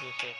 दूसरे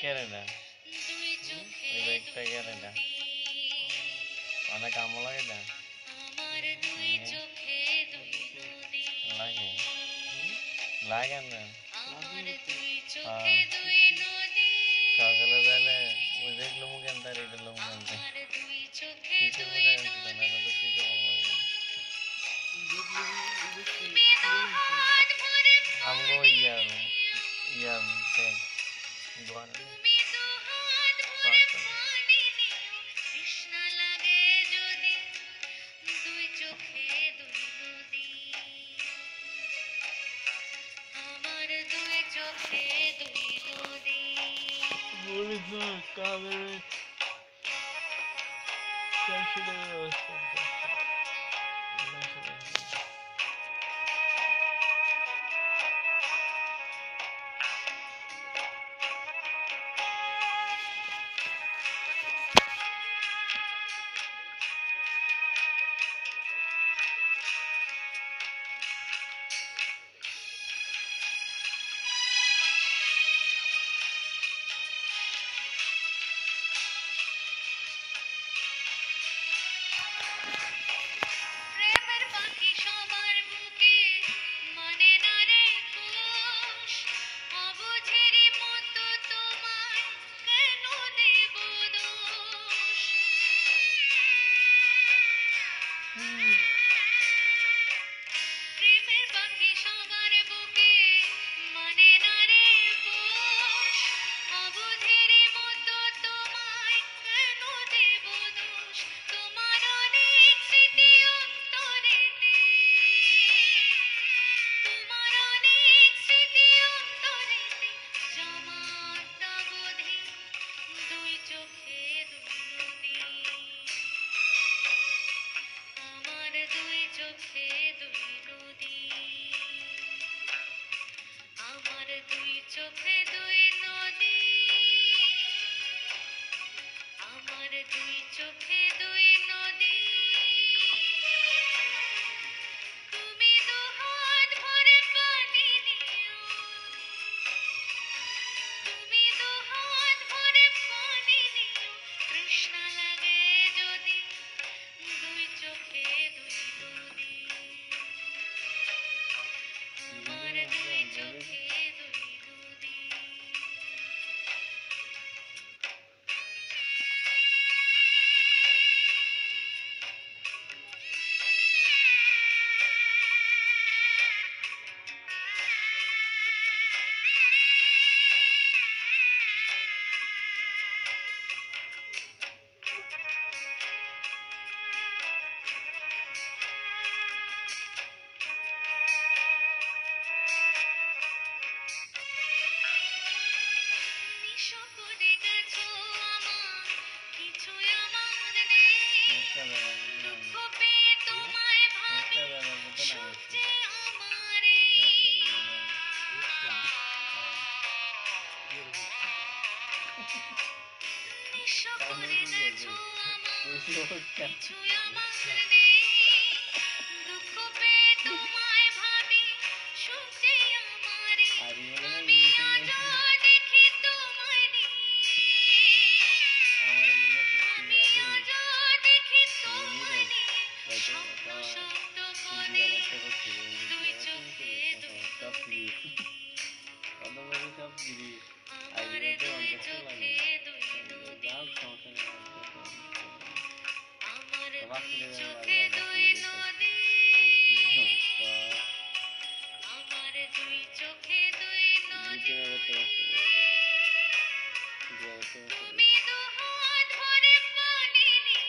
কেরেডা ওই ব্যাগটা কেরেডা অনেক আমল লাগে না? লাগে। লাগে না? সকালে বেলে ওই দেখল মুখ এনতার এটা লোক জানতে আমগো ইয়ার ইয়ার ব্যাগ দোকান What is this? God, there is... That should have been a চোখে Şoförü de tuğlamam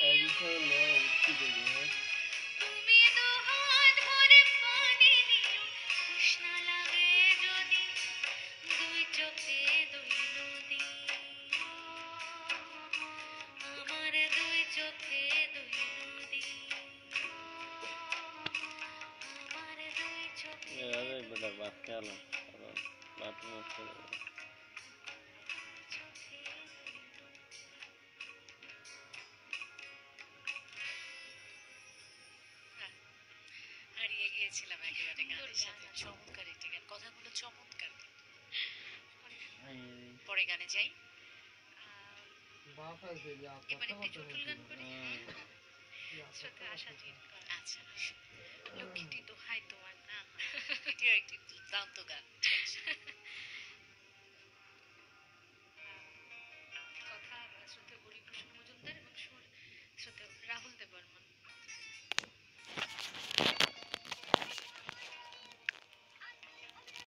Yeah, you can't know what you can do, huh? কারণ বাথরুম হচ্ছে হারিয়ে গিয়েছিলাম একেবারে গানের সাথে চমৎকার একটি গান কথাগুলো চমৎকার পরে গানে যাই এবার একটি চটুল গান করি শ্রদ্ধা আশা জিন আচ্ছা solution. Look, tituhay, tuwan na. You're down to God.